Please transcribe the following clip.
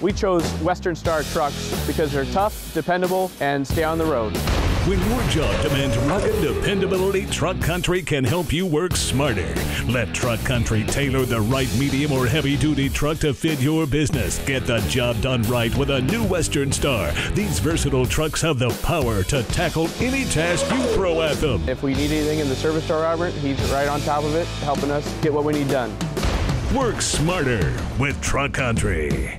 We chose Western Star trucks because they're tough, dependable, and stay on the road. When your job demands rugged dependability, Truck Country can help you work smarter. Let Truck Country tailor the right medium or heavy duty truck to fit your business. Get the job done right with a new Western Star. These versatile trucks have the power to tackle any task you throw at them. If we need anything in the service store, Robert, he's right on top of it, helping us get what we need done. Work smarter with Truck Country.